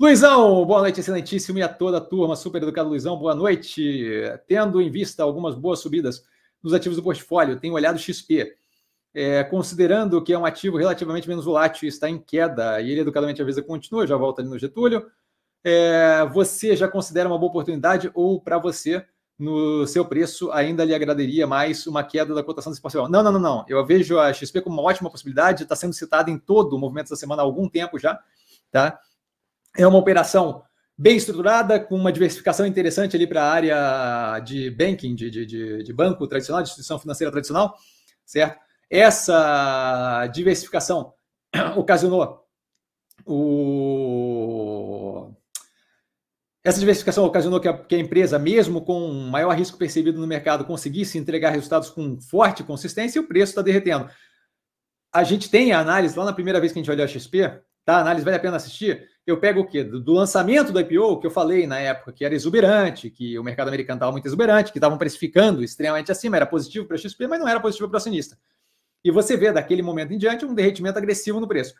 Luizão, boa noite, excelentíssimo, e a toda a turma, super educado Luizão, boa noite. Tendo em vista algumas boas subidas nos ativos do portfólio, tenho olhado XP. É, considerando que é um ativo relativamente menos volátil e está em queda, e ele educadamente avisa continua, já volta ali no Getúlio, é, você já considera uma boa oportunidade ou para você, no seu preço, ainda lhe agradaria mais uma queda da cotação desse parcial? Não, não, não, não. Eu vejo a XP como uma ótima possibilidade, está sendo citada em todo o movimento da semana há algum tempo já, tá? É uma operação bem estruturada, com uma diversificação interessante ali para a área de banking, de, de, de, banco tradicional, de instituição financeira tradicional, certo? Essa diversificação ocasionou o... Essa diversificação ocasionou que a, que a, empresa, mesmo com maior risco percebido no mercado, conseguisse entregar resultados com forte consistência e o preço está derretendo. A gente tem a análise, lá na primeira vez que a gente olhou a XP, tá? A análise vale a pena assistir eu pego o quê? Do, lançamento do IPO, que eu falei na época que era exuberante, que o mercado americano estava muito exuberante, que estavam precificando extremamente acima, era positivo para a XP, mas não era positivo para o acionista. E você vê daquele momento em diante um derretimento agressivo no preço.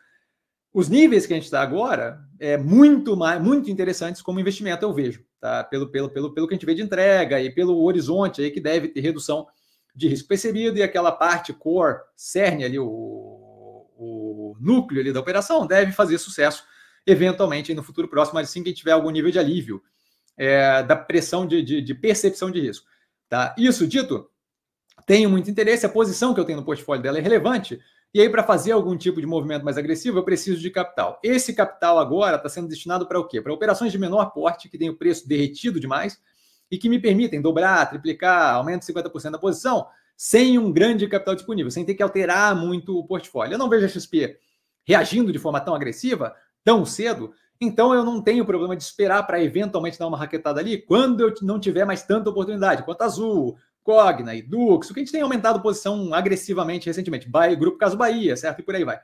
Os níveis que a gente está agora é muito mais, muito interessantes como investimento, eu vejo, tá? Pelo, pelo, pelo, pelo que a gente vê de entrega e pelo horizonte aí que deve ter redução de risco percebido e aquela parte core, cerne ali, o, o núcleo ali da operação, deve fazer sucesso eventualmente no futuro próximo, assim que tiver algum nível de alívio é, da pressão de, de, de, percepção de risco. Tá? Isso dito, tenho muito interesse, a posição que eu tenho no portfólio dela é relevante, e aí, para fazer algum tipo de movimento mais agressivo, eu preciso de capital. Esse capital agora está sendo destinado para o quê? Para operações de menor porte, que tem o preço derretido demais, e que me permitem dobrar, triplicar, aumento de 50% da posição, sem um grande capital disponível, sem ter que alterar muito o portfólio. Eu não vejo a XP reagindo de forma tão agressiva, tão cedo, então eu não tenho problema de esperar para eventualmente dar uma raquetada ali quando eu não tiver mais tanta oportunidade, quanto Azul, Cogna e Dux, o que a gente tem aumentado posição agressivamente recentemente, Bahia, Grupo Caso Bahia, certo? E por aí vai.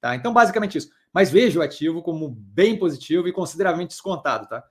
Tá? Então, basicamente isso. Mas vejo o ativo como bem positivo e consideravelmente descontado, tá?